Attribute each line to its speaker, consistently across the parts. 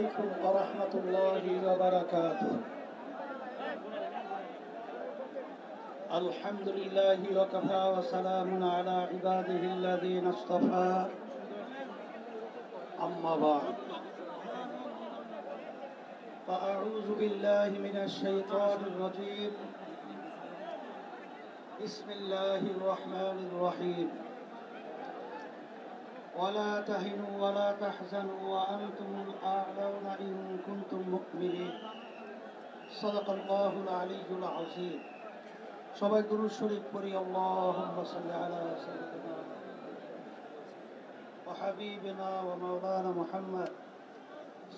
Speaker 1: عليكم ورحمة الله وبركاته. الحمد لله وكفى وسلام على عباده الذين اصطفى. أما بعد. فأعوذ بالله من الشيطان الرجيم. بسم الله الرحمن الرحيم. ولا تهنوا ولا تحزنوا وأنتم الأعلون إن كنتم مؤمنين صدق الله العلي العظيم সবাই গুরু শরীফ পড়ি আল্লাহুম্মা সাল্লি আলা সাইয়্যিদিনা وحبيبنا ومولانا محمد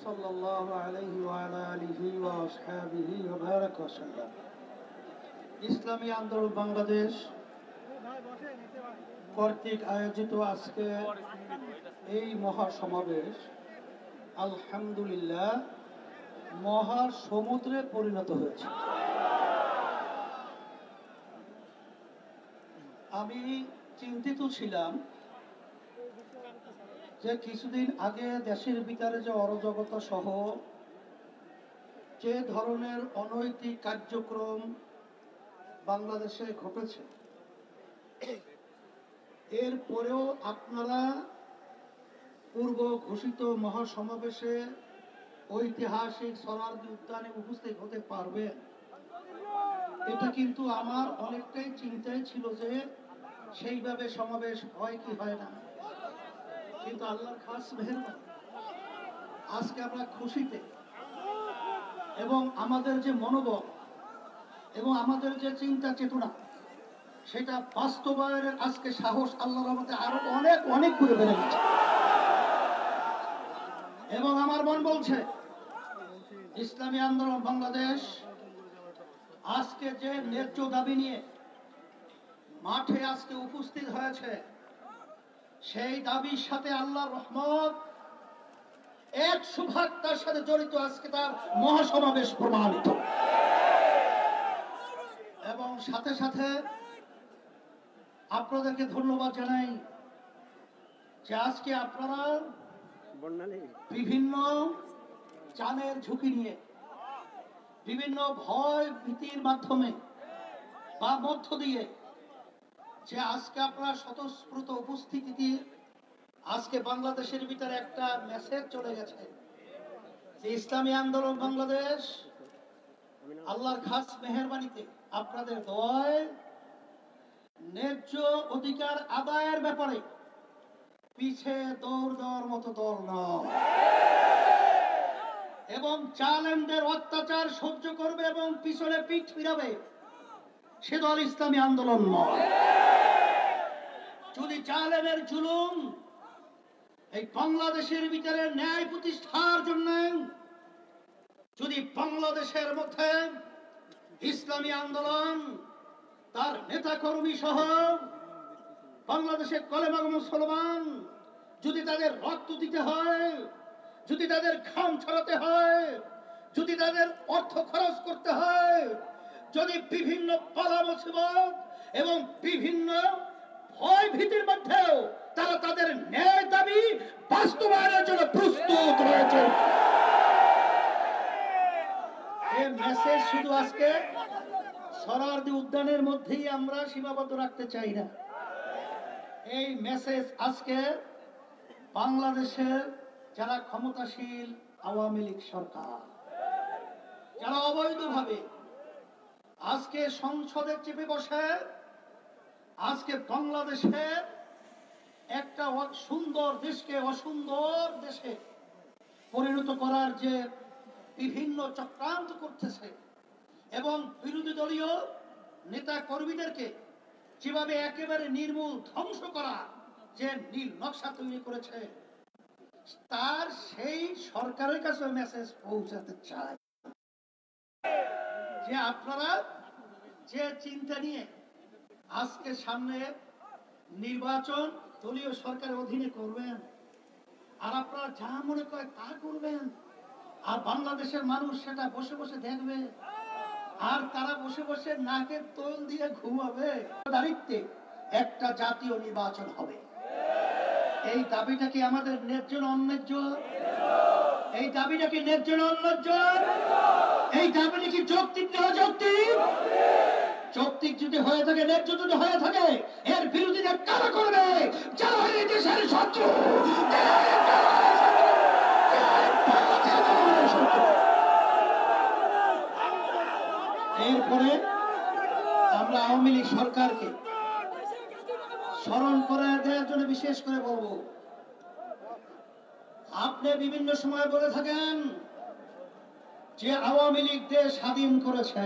Speaker 1: صلى الله عليه وعلى آله وأصحابه وبارك وسلم ইসলামী আন্দোলন বাংলাদেশ কর্তৃক আয়োজিত আজকে এই মহা সমাবেশ আলহামদুলিল্লাহ মহা সমুদ্রে পরিণত হয়েছে। আমি চিন্তিত ছিলাম যে কিছুদিন আগে দেশের ভিতরে যে অরাজকতা সহ যে ধরনের অনৈতিক কার্যক্রম বাংলাদেশে ঘটেছে এরপরেও আপনারা পূর্ব ঘোষিত মহাসমাবেশে ঐতিহাসিক সরারদি উদ্যানে উপস্থিত হতে পারবেন। এটা কিন্তু আমার অনেকটাই চিন্তায় ছিল যে সেইভাবে সমাবেশ হয় কি হয় না। কিন্তু আল্লাহর খাস মেহরবান। আজকে আমরা খুশিতে এবং আমাদের যে মনোবল এবং আমাদের যে চিন্তা চেতনা সেটা বাস্তবায়নের আজকে সাহস আল্লাহর রহমতে আরও অনেক অনেক করে বেড়ে গেছে। এবং আমার মন বলছে, ইসলামী আন্দোলন বাংলাদেশ আজকে যে ন্যায্য দাবি নিয়ে মাঠে আজকে উপস্থিত হয়েছে, সেই দাবির সাথে আল্লাহ রহমত এক সুভাগ তার সাথে জড়িত আজকে তার মহাসমাবেশ প্রমাণিত। এবং সাথে সাথে আপনাদেরকে ধন্যবাদ জানাই যে আজকে আপনারা বিভিন্ন চানের ঝুঁকি নিয়ে বিভিন্ন ভয় ভীতির মাধ্যমে বা মধ্য দিয়ে যে আজকে আপনারা স্বতঃস্ফূর্ত উপস্থিতি দিয়ে আজকে বাংলাদেশের ভিতরে একটা মেসেজ চলে গেছে যে ইসলামী আন্দোলন বাংলাদেশ আল্লাহর খাস মেহরবানিতে আপনাদের দয় ন্যায্য অধিকার আদায়ের ব্যাপারে পিছে দৌড় দেওয়ার মতো দল নয়। এবং চালেমদের অত্যাচার সহ্য করবে এবং পিছনে পিঠ ফিরাবে, সে দল ইসলামী আন্দোলন নয়। যদি জালেমের জুলুম এই বাংলাদেশের ভিতরে ন্যায় প্রতিষ্ঠার জন্য, যদি বাংলাদেশের মধ্যে ইসলামী আন্দোলন তার নেতা কর্মী সহ বাংলাদেশের কলেমাগ মুসলমান যদি তাদের রক্ত দিতে হয়, যদি তাদের খাম ছড়াতে হয়, যদি তাদের অর্থ খরচ করতে হয়, যদি বিভিন্ন পালা মুসিবত এবং বিভিন্ন ভয় ভীতির মধ্যেও তারা তাদের ন্যায় দাবি বাস্তবায়নের জন্য প্রস্তুত রয়েছে মেসেজ শুধু আজকে সরারদি উদ্যানের মধ্যেই আমরা সীমাবদ্ধ রাখতে চাই না। এই মেসেজ আজকে বাংলাদেশের যারা ক্ষমতাশীল আওয়ামী লীগ সরকার, যারা অবৈধভাবে আজকে সংসদে চেপে বসে, আজকে বাংলাদেশের একটা সুন্দর দেশকে অসুন্দর দেশে পরিণত করার যে বিভিন্ন চক্রান্ত করতেছে এবং বিরোধী দলীয় নেতা কর্মীদেরকে যেভাবে একেবারে নির্মূল ধ্বংস করা যে নীল নকশা তৈরি করেছে, তার সেই সরকারের কাছে মেসেজ পৌঁছাতে চায় যে আপনারা যে চিন্তা নিয়ে আজকে সামনে নির্বাচন দলীয় সরকারের অধীনে করবেন, আর আপনারা যা মনে করে তা করবেন, আর বাংলাদেশের মানুষ সেটা বসে বসে দেখবে। আর তারা বসে বসে নাকের তোল দিয়ে ঘুমাবে। দারিত্বে একটা জাতীয় নির্বাচন হবে। এই দাবিটা কি আমাদের ন্যায্য অন্যায্য? এই দাবিটা কি ন্যায্য অন্যায্য? এই দাবিটা কি যৌক্তিক না অযৌক্তিক? যৌক্তিক যদি হয়ে থাকে, ন্যায্য যদি হয়ে থাকে, এর বিরোধীদের কারা করবে? যারা এই দেশের শত্রু যারা এই জনগণের শত্রু, যারা এই ভারতের জনগণের শত্রু। এরপরে আমরা আওয়ামী লীগ সরকারকে স্মরণ করে দেওয়ার জন্য বিশেষ করে বলব, আপনি বিভিন্ন সময় বলে থাকেন যে আওয়ামী লীগ দেশ স্বাধীন করেছে,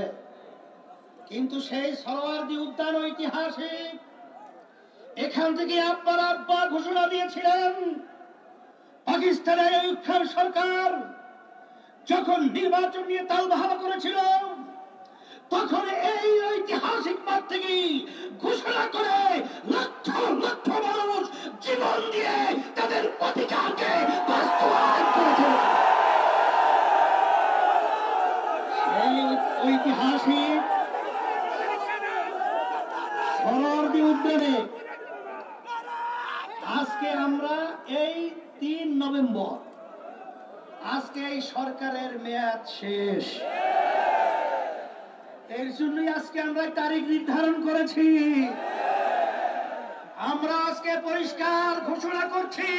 Speaker 1: কিন্তু সেই সরোয়ার্দি উদ্যান ঐতিহাসিক, এখান থেকে আপনার আব্বা ঘোষণা দিয়েছিলেন পাকিস্তানের উৎখান সরকার যখন নির্বাচন নিয়ে তালবাহাল করেছিল, তখন এই ঐতিহাসিক মাঠ থেকে ঘোষণা করে লক্ষ লক্ষ মানুষ জীবন দিয়ে তাদের অধিকারকে বাস্তবায়ন করেছে এই ঐতিহাসিক আজকে আমরা এই তিন নভেম্বর। আজকে এই সরকারের মেয়াদ শেষ। এর জন্যই আজকে আমরা তারিখ নির্ধারণ করেছি। আমরা আজকে পরিষ্কার ঘোষণা করছি,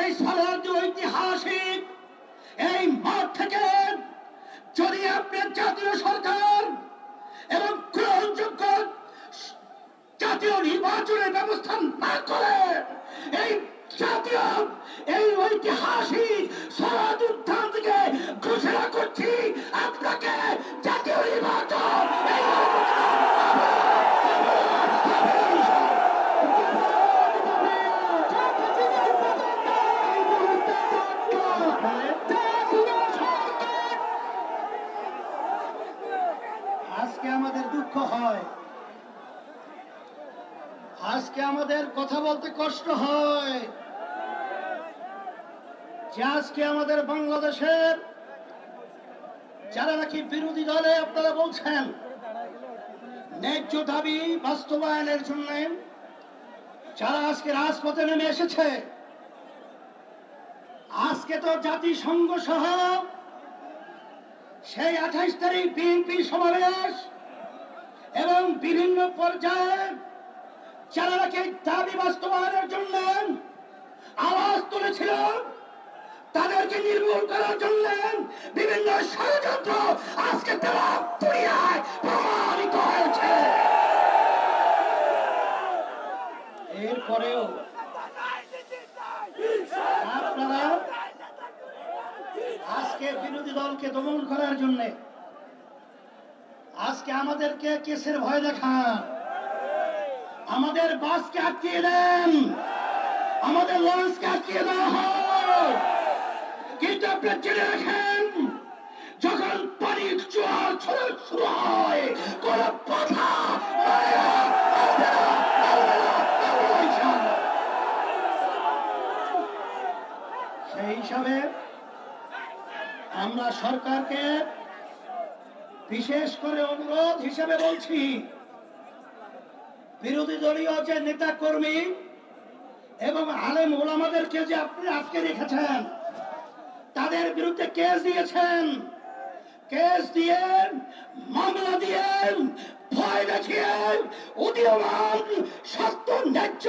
Speaker 1: এই সরহদ ঐতিহাসিক, এই মাঠ থেকে যদি আপনার জাতীয় সরকার এবং গ্রহণযোগ্য জাতীয় নির্বাচনের ব্যবস্থা না করে এই জাতীয়, এই ঐতিহাসিক সরাজ উত্থান থেকে ঘোষণা করছি, আপনাকে জাতীয় নির্বাচন আজকে আমাদের দুঃখ হয়। আজকে আমাদের কথা বলতে কষ্ট হয়। যে আজকে আমাদের বাংলাদেশের যারা নাকি বিরোধী দলে আপনারা বলছেন, ন্যায্য দাবি বাস্তবায়নের জন্য যারা আজকে রাজপথে নেমে এসেছে, আজকে তো জাতিসংঘ সহ সেই আঠাইশ তারিখ বিএনপি সমাবেশ এবং বিভিন্ন পর্যায়ে যারা দাবি বাস্তবায়নের জন্য আওয়াজ তুলেছিল, তাদেরকে নির্মূল করার জন্য বিভিন্ন ষড়যন্ত্র আজকে তারা দুনিয়ায় প্রমাণিত হয়েছে। এরপরেও আপনারা আজকে বিরোধী দলকে দমন করার জন্য আজকে আমাদেরকে কেসের ভয় দেখান। আমাদের বাসকে আটকিয়ে দেন। আমাদের লঞ্চকে আটকিয়ে দেওয়া হয়। কিন্তু আপনি জেনে রাখেন, যখন পানি জোয়ার ছড়া শুরু হয়, কোন কথা। সেই হিসাবে আমরা সরকারকে বিশেষ করে অনুরোধ হিসেবে বলছি, বিরোধী দলীয় যে নেতা কর্মী এবং আলেম ওলামাদেরকে যে আপনি আজকে রেখেছেন, তাদের বিরুদ্ধে কেস দিয়েছেন কেস দিয়ে মামলা দিয়ে ভয় দেখিয়ে উদীয়মান, সত্য, ন্যায্য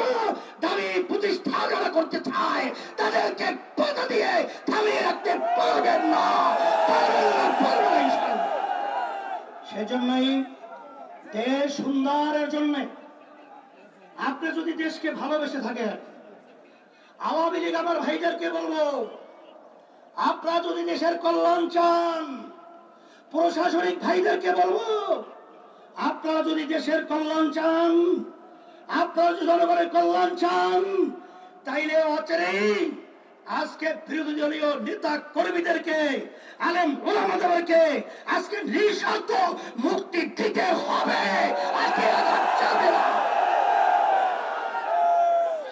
Speaker 1: দাবি প্রতিষ্ঠা যারা করতে চায়, তাদেরকে বাধা দিয়ে থামিয়ে রাখতে পারবেন না। সেজন্যই দেশ সুন্দরের জন্য আপনি যদি দেশকে ভালোবেসে থাকেন, আওয়ামী লীগ আমার ভাইদেরকে বলব, আপনারা যদি দেশের কল্যাণ চান, প্রশাসনিক ভাইদেরকে বলব, আপনারা যদি দেশের কল্যাণ চান, আপনারা যদি জনগণের কল্যাণ চান, তাইলে অচেরেই আজকে বিরোধী দলীয় নেতা কর্মীদেরকে, আলেম ওলামাদেরকে আজকে নিঃশব্দ মুক্তি দিতে হবে।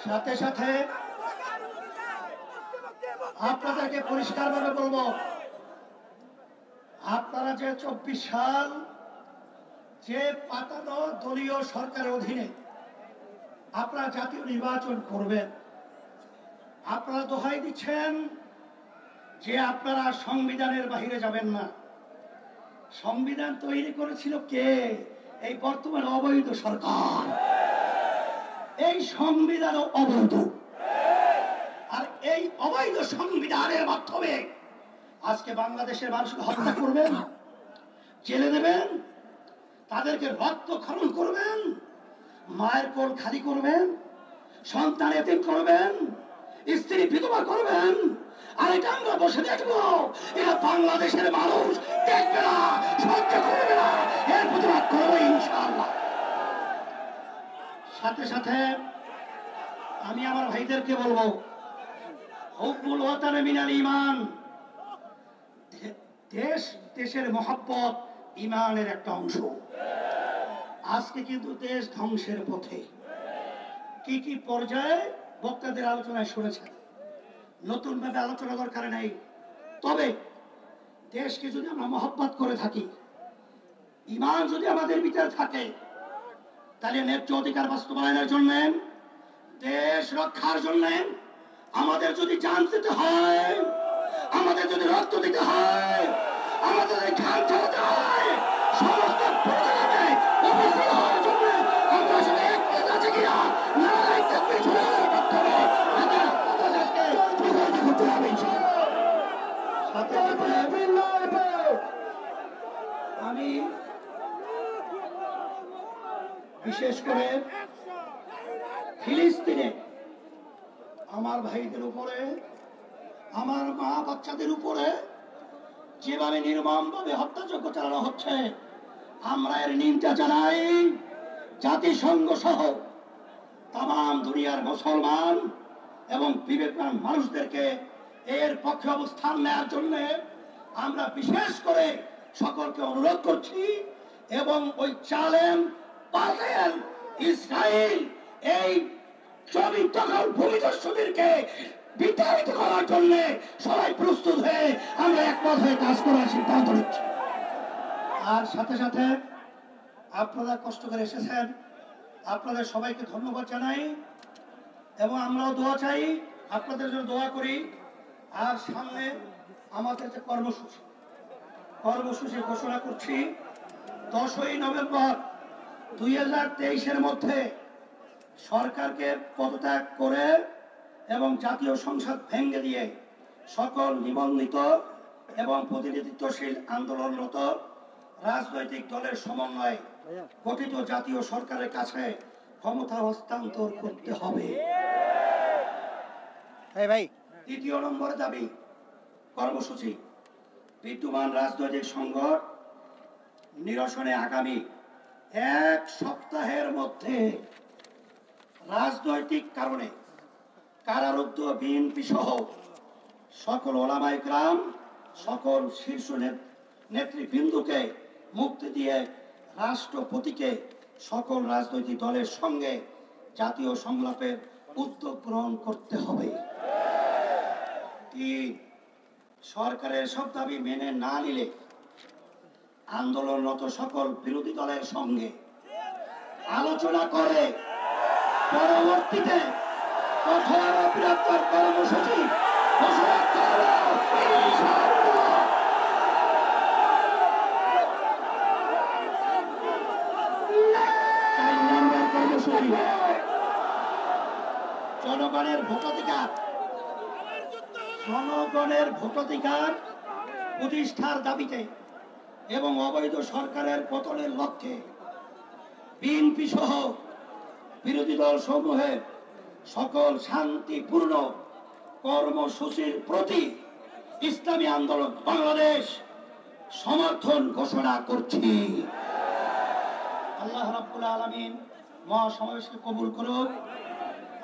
Speaker 1: সাথে সাথে আপনাদেরকে পরিষ্কারভাবে বলব, আপনারা যে চব্বিশ সাল যে পাতানো দলীয় সরকারের অধীনে আপনারা জাতীয় নির্বাচন করবেন আপনারা দোহাই দিচ্ছেন যে আপনারা সংবিধানের বাহিরে যাবেন না। সংবিধান তৈরি করেছিল কে? এই বর্তমান অবৈধ সরকার। এই সংবিধান অবৈধ। আর এই অবৈধ সংবিধানের মাধ্যমে আজকে বাংলাদেশের মানুষকে হত্যা করবেন, জেলে দেবেন, তাদেরকে রক্ত খনন করবেন, মায়ের কোল খালি করবেন, সন্তান এতিম করবেন স্ত্রী বিধবা করবেন? আর এটা আমরা বসে দেখব। এটা বাংলাদেশের মানুষ। দেখবে না, সহ্য করবে না। এর প্রতিবাদ করব ইনশাআল্লাহ। সাথে সাথে আমি আমার ভাইদেরকে বলব হুকুল ওয়াতানে মিনাল ইমান দেশ, দেশের মহাব্বত ইমানের একটা অংশ। আজকে কিন্তু দেশ ধ্বংসের পথে। কি কি পর্যায়ে বক্তাদের আলোচনায় শুনেছেন। নতুন ভাবে আলোচনা দরকার নেই। তবে দেশকে যদি আমরা মহব্বত করে থাকি, ইমান যদি আমাদের ভিতরে থাকে, তাহলে ন্যায্য অধিকার বাস্তবায়নের জন্য, দেশ রক্ষার জন্য আমাদের যদি জান দিতে হয়, আমাদের যদি রক্ত দিতে হয়, আমাদের যদি ঘাম চালাতে হয়, সমস্ত প্রোগ্রামে উপস্থিত হওয়ার জন্য আমরা শুধু এক পথ আছে কিনা নারায় তাকবীর শোনানোর মাধ্যমে আমাদের বাংলাদেশকে বিজয়ী করতে হবে ইনশাআল্লাহ। সাথে সাথে আমি বিশেষ করে ফিলিস্তিনে আমার ভাইদের উপরে আমার মা বাচ্চাদের উপরে যেভাবে নির্মম ভাবে হত্যাযজ্ঞ চালানো হচ্ছে, আমরা এর নিন্দা জানাই। জাতিসংঘ সহ তাম দুনিয়ার মুসলমান এবং বিবেকবান মানুষদেরকে এর পক্ষে অবস্থান নেওয়ার জন্য আমরা বিশেষ করে সকলকে অনুরোধ করছি এবং ওই চালেন পাল্টেন ইসরায়েল এই জমি দখল ভূমিদস্যুদেরকে বিতাড়িত করার জন্য সবাই প্রস্তুত হয়ে আমরা একমত হয়ে কাজ করার সিদ্ধান্ত নিচ্ছি। আর সাথে সাথে আপনারা কষ্ট করে এসেছেন। আপনাদের সবাইকে ধন্যবাদ জানাই এবং আমরাও দোয়া চাই, আপনাদের জন্য দোয়া করি। আর সামনে আমাদের যে কর্মসূচি কর্মসূচি ঘোষণা করছি, দশই নভেম্বর দুই হাজার তেইশের মধ্যে সরকারকে পদত্যাগ করে এবং জাতীয় সংসদ ভেঙে দিয়ে সকল নিবন্ধিত এবং প্রতিনিধিত্বশীল আন্দোলনরত রাজনৈতিক দলের সমন্বয়ে গঠিত জাতীয় সরকারের কাছে ক্ষমতা হস্তান্তর করতে হবে। দ্বিতীয় নম্বরে দাবি কর্মসূচি। বিদ্যমান রাজনৈতিক সংকট নিরসনে আগামী এক সপ্তাহের মধ্যে রাজনৈতিক কারণে কারারুদ্ধ বিএনপি সহ সকল ওলামাই গ্রাম সকল শীর্ষ নেত- নেতৃবৃন্দকে মুক্তি দিয়ে রাষ্ট্রপতিকে সকল রাজনৈতিক দলের সঙ্গে জাতীয় সংলাপের উদ্যোগ গ্রহণ করতে হবে। কি সরকারের সব দাবি মেনে না নিলে আন্দোলনরত সকল বিরোধী দলের সঙ্গে আলোচনা করে পরবর্তীতে কঠোর বৃহত্তর ঘোষণা কর্মসূচি। জনগণের ভোটাধিকার। জনগণের ভোটাধিকার প্রতিষ্ঠার দাবিতে এবং অবৈধ সরকারের পতনের লক্ষ্যে বিএনপি সহ বিরোধী দল সমূহের সকল শান্তিপূর্ণ কর্মসূচির প্রতি ইসলামী আন্দোলন বাংলাদেশ সমর্থন ঘোষণা করছি। আল্লাহ রাব্বুল আলামিন মহাসমাবেশকে কবুল করুক।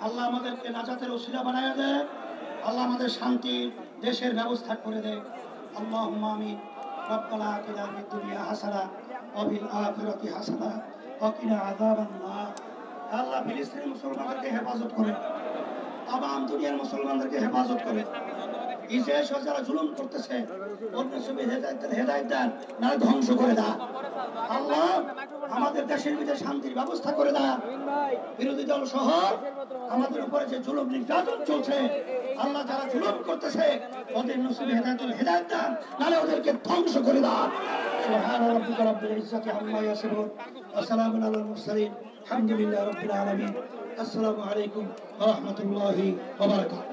Speaker 1: আল্লাহ আমাদেরকে নাজাতের ওসিলা বানায় দেয় আল্লাহ আমাদের শান্তি, দেশের ব্যবস্থা করে দেয় আল্লাহ আমি আতিনা ফিদ দুনিয়া হাসানা ফিল আখিরাতি হাসানা অকিনা কিনা আযাবান নার আল্লাহ ফিলিস্তিনি মুসলমানদেরকে হেফাজত করে। আবাম দুনিয়ার মুসলমানদেরকে হেফাজত করে। ইসরায়েল সহ যারা জুলুম করতেছে, অন্য ছবি হেদায়ত দেন না ধ্বংস করে দা আল্লাহ আমাদের দেশের ভিতরে শান্তির ব্যবস্থা করে দা বিরোধী দল সহ আমাদের উপরে যে জুলুম নির্যাতন চলছে, আল্লাহ যারা জুলুম করতেছে, ওদের নসিবে হেদায়তুল হেদায়ত দান নালে ওদেরকে ধ্বংস করে দান। সুবহান রাব্বিকা রাব্বিল ইজ্জাতি আম্মা ইয়াসিফুন। ওয়া সালামুন আলাল মুরসালিন। আলহামদুলিল্লাহি রাব্বিল আলামিন আসসালামু আলাইকুম ওয়া রাহমাতুল্লাহি ওয়া বারাকাতুহু